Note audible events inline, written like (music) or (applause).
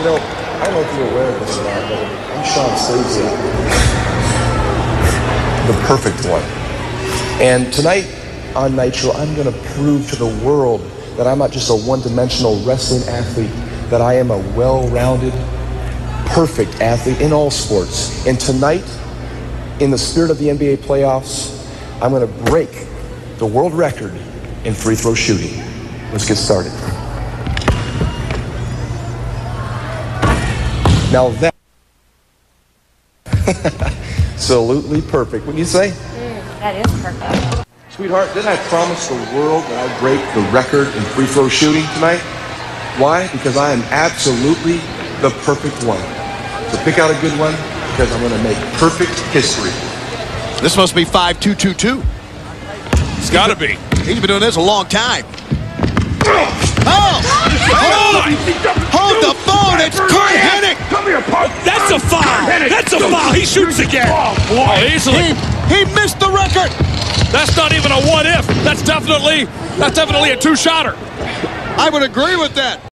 You know, I don't know if you're aware of this or not, but I'm Shawn Stasiak. The perfect one. And tonight on Nitro, I'm going to prove to the world that I'm not just a one-dimensional wrestling athlete, that I am a well-rounded, perfect athlete in all sports. And tonight, in the spirit of the NBA playoffs, I'm going to break the world record in free throw shooting. Let's get started. Now that (laughs) absolutely perfect. What do you say? Mm, that is perfect. Sweetheart, didn't I promise the world that I'd break the record in free throw shooting tonight? Why? Because I am absolutely the perfect one. So pick out a good one because I'm going to make perfect history. This must be 5222. It's got to be. He's been doing this a long time. Oh! oh! oh Hold, Hold again! Oh, boy! Oh, easily. He, he missed the record! That's not even a what if. That's definitely that's definitely a two-shotter. I would agree with that.